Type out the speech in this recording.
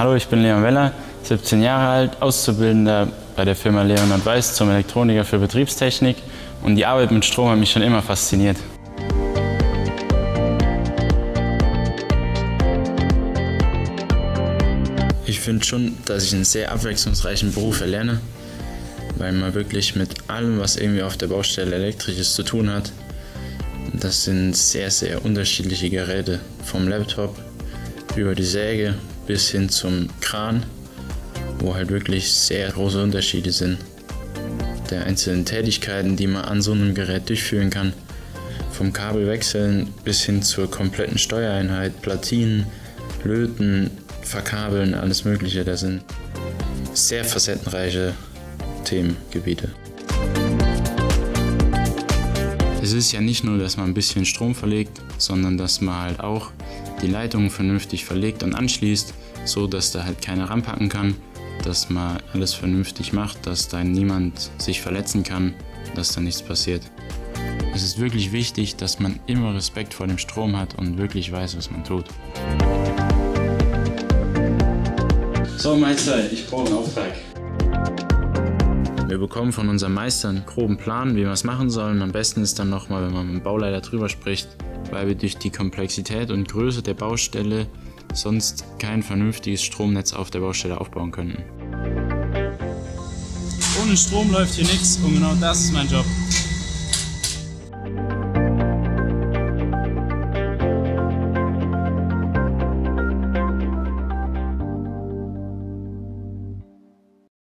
Hallo, ich bin Leon Weller, 17 Jahre alt, Auszubildender bei der Firma Leonard Weiß zum Elektroniker für Betriebstechnik und die Arbeit mit Strom hat mich schon immer fasziniert. Ich finde schon, dass ich einen sehr abwechslungsreichen Beruf erlerne, weil man wirklich mit allem, was irgendwie auf der Baustelle elektrisch ist, zu tun hat. Das sind sehr, sehr unterschiedliche Geräte, vom Laptop über die Säge bis hin zum Kran, wo halt wirklich sehr große Unterschiede sind der einzelnen Tätigkeiten, die man an so einem Gerät durchführen kann. Vom Kabel wechseln bis hin zur kompletten Steuereinheit, Platinen, Löten, Verkabeln, alles Mögliche. Das sind sehr facettenreiche Themengebiete. Es ist ja nicht nur, dass man ein bisschen Strom verlegt, sondern dass man halt auch die Leitungen vernünftig verlegt und anschließt, so dass da halt keiner ranpacken kann, dass man alles vernünftig macht, dass da niemand sich verletzen kann, dass da nichts passiert. Es ist wirklich wichtig, dass man immer Respekt vor dem Strom hat und wirklich weiß, was man tut. So Meister, ich brauche einen Auftrag. Wir bekommen von unserem Meister einen groben Plan, wie wir es machen sollen. Am besten ist dann nochmal, wenn man mit dem Bauleiter drüber spricht, weil wir durch die Komplexität und Größe der Baustelle sonst kein vernünftiges Stromnetz auf der Baustelle aufbauen könnten. Ohne Strom läuft hier nichts und genau das ist mein Job.